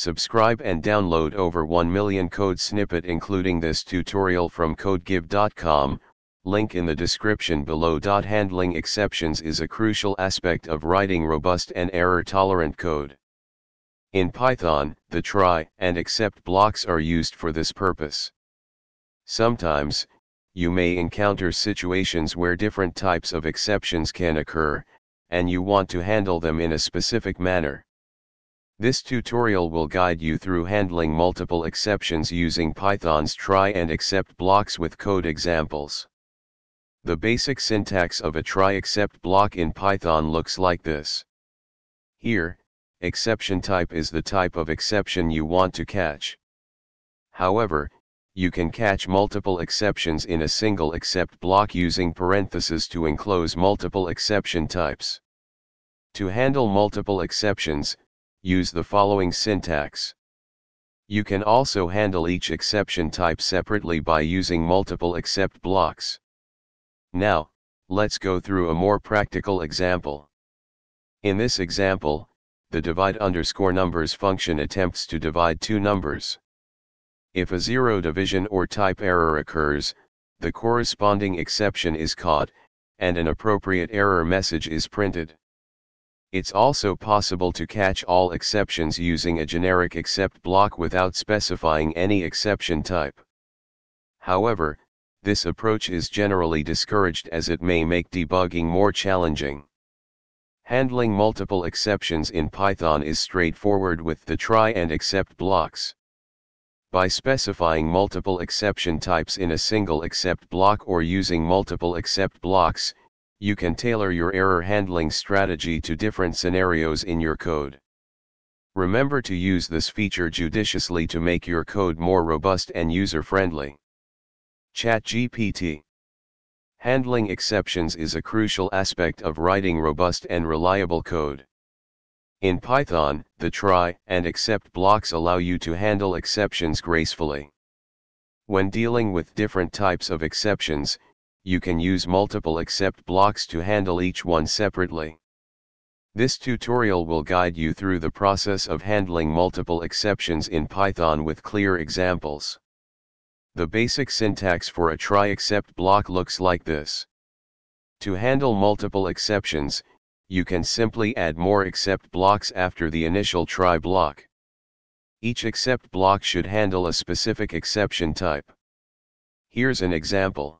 Subscribe and download over 1 million code snippet including this tutorial from codegive.com, link in the description below. Handling exceptions is a crucial aspect of writing robust and error-tolerant code. In Python, the try and except blocks are used for this purpose. Sometimes, you may encounter situations where different types of exceptions can occur, and you want to handle them in a specific manner. This tutorial will guide you through handling multiple exceptions using Python's try and except blocks with code examples. The basic syntax of a try except block in Python looks like this. Here, exception type is the type of exception you want to catch. However, you can catch multiple exceptions in a single except block using parentheses to enclose multiple exception types. To handle multiple exceptions, use the following syntax. You can also handle each exception type separately by using multiple except blocks. Now, let's go through a more practical example. In this example, the divide underscore numbers function attempts to divide two numbers. If a zero division or type error occurs, the corresponding exception is caught, and an appropriate error message is printed. It's also possible to catch all exceptions using a generic except block without specifying any exception type. However, this approach is generally discouraged as it may make debugging more challenging. Handling multiple exceptions in Python is straightforward with the try and except blocks. By specifying multiple exception types in a single except block or using multiple except blocks, you can tailor your error handling strategy to different scenarios in your code. Remember to use this feature judiciously to make your code more robust and user-friendly. ChatGPT Handling exceptions is a crucial aspect of writing robust and reliable code. In Python, the try and except blocks allow you to handle exceptions gracefully. When dealing with different types of exceptions, you can use multiple except blocks to handle each one separately. This tutorial will guide you through the process of handling multiple exceptions in Python with clear examples. The basic syntax for a try except block looks like this. To handle multiple exceptions, you can simply add more except blocks after the initial try block. Each except block should handle a specific exception type. Here's an example.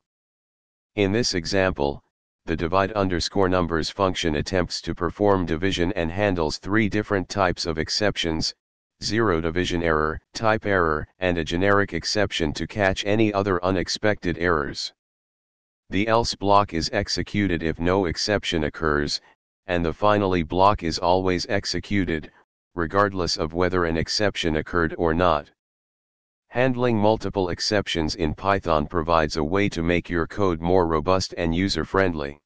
In this example, the divide underscore numbers function attempts to perform division and handles three different types of exceptions, zero division error, type error, and a generic exception to catch any other unexpected errors. The else block is executed if no exception occurs, and the finally block is always executed, regardless of whether an exception occurred or not. Handling multiple exceptions in Python provides a way to make your code more robust and user-friendly.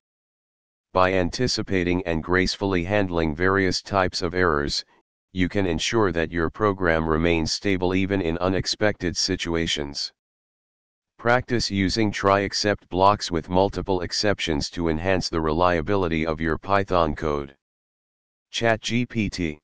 By anticipating and gracefully handling various types of errors, you can ensure that your program remains stable even in unexpected situations. Practice using try-except blocks with multiple exceptions to enhance the reliability of your Python code. ChatGPT